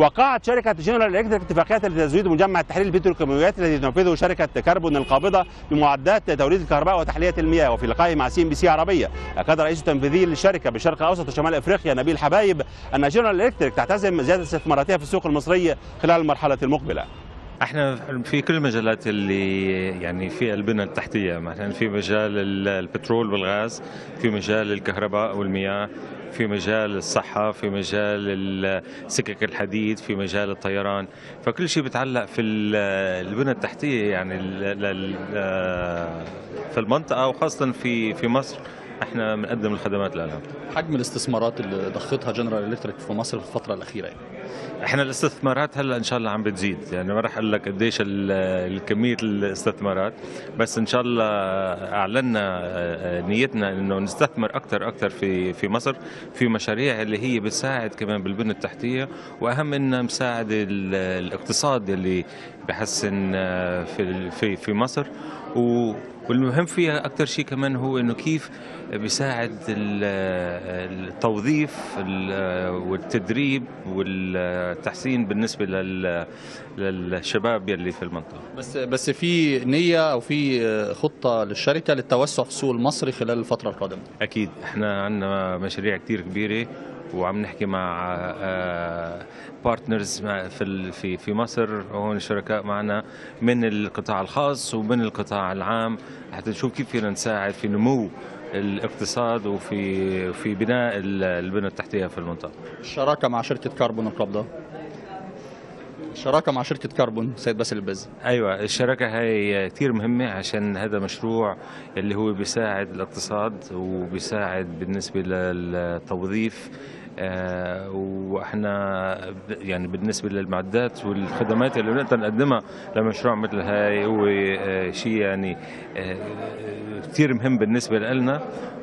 وقعت شركة جنرال إلكتريك اتفاقية لتزويد مجمع تحليل البتروكيماويات الذي تنفذه شركة كربون القابضة بمعدات توليد الكهرباء وتحلية المياه وفي لقائه مع CNBC عربية. أكد رئيس التنفيذي للشركة بالشرق الأوسط وشمال أفريقيا نبيل حبايب أن جنرال إلكتريك تعتزم زيادة استثماراتها في السوق المصري خلال المرحلة المقبلة. إحنا في كل المجالات اللي يعني في البنى التحتية مثلا في مجال البترول والغاز في مجال الكهرباء والمياه في مجال الصحة في مجال سكك الحديد في مجال الطيران. فكل شيء بيتعلق في البنى التحتية يعني في المنطقة وخاصة في في مصر. إحنا بنقدم الخدمات لها حجم الاستثمارات اللي ضختها جنرال الكتريك في مصر في الفترة الأخيرة يعني. إحنا الاستثمارات هلا إن شاء الله عم بتزيد يعني ما راح أقول لك قديش كميه الاستثمارات بس إن شاء الله أعلنا نيتنا إنه نستثمر أكثر أكثر في في مصر في مشاريع اللي هي بتساعد كمان بالبنيه التحتية وأهم إنها مساعد الاقتصاد اللي بحسن في في في مصر والمهم فيها أكثر شيء كمان هو إنه كيف بيساعد التوظيف والتدريب والتحسين بالنسبة للشباب يلي في المنطقة. بس بس في نية أو في خطة للشركة للتوسع في السوق المصري خلال الفترة القادمة؟ أكيد. إحنا عندنا مشاريع كثير كبيرة وعم نحكي مع partners في في في مصر. هون شركاء معنا من القطاع الخاص ومن القطاع العام. حتى نشوف كيف فينا نساعد في نمو الاقتصاد وفي في بناء البنى التحتية في المنطقة. الشراكه مع شركة كربون القابضة الشراكة مع شركة كربون سيد باسل البز. أيوة الشراكة هاي كثير مهمة عشان هذا مشروع اللي هو بيساعد الاقتصاد وبيساعد بالنسبة للتوظيف. آه وإحنا يعني بالنسبة للمعدات والخدمات اللي بنقدر نقدمها لمشروع مثل هاي هو آه شيء يعني آه كثير مهم بالنسبة لنا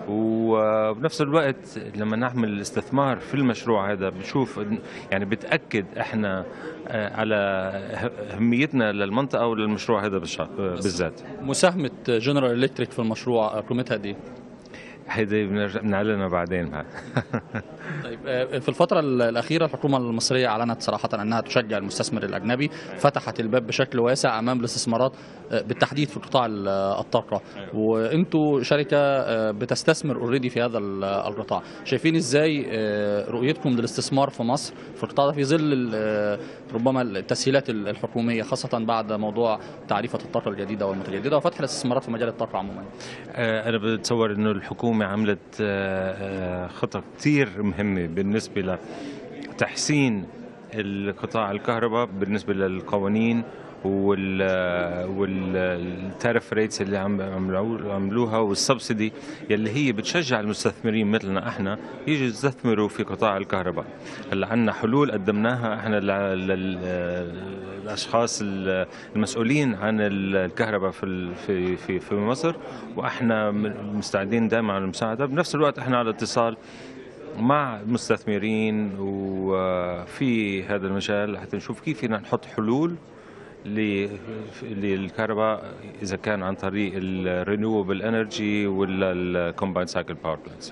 وبنفس الوقت لما نعمل الاستثمار في المشروع هذا بنشوف يعني بتأكد إحنا على أهميتنا للمنطقة وللمشروع هذا بالذات مساهمة جنرال الكتريك في المشروع قيمتها قد إيه؟ هيدي بنعلنها بعدين طيب في الفترة الأخيرة الحكومة المصرية أعلنت صراحة أنها تشجع المستثمر الأجنبي فتحت الباب بشكل واسع أمام الاستثمارات بالتحديد في قطاع الطاقة. وأنتوا شركة بتستثمر already في هذا القطاع. شايفين إزاي رؤيتكم للاستثمار في مصر في القطاع في ظل ربما التسهيلات الحكومية خاصة بعد موضوع تعريفة الطاقة الجديدة والمتجددة وفتح الاستثمارات في مجال الطاقة عموما؟ أنا بتصور أنه الحكومة عملت خطة كثير مهمة بالنسبة لتحسين القطاع الكهرباء بالنسبة للقوانين والتارف ريتس اللي عم عملوها والسبسيدي يلي هي بتشجع المستثمرين مثلنا إحنا يجوا يستثمروا في قطاع الكهرباء. هلأ عندنا حلول قدمناها إحنا للأشخاص المسؤولين عن الكهرباء في في في مصر وإحنا مستعدين دائما على المساعدة. بنفس الوقت إحنا على اتصال مع المستثمرين وفي هذا المجال حتى نشوف كيف فينا نحط حلول للكهرباء إذا كان عن طريق ال renewable energy ولا ال combined cycle power plants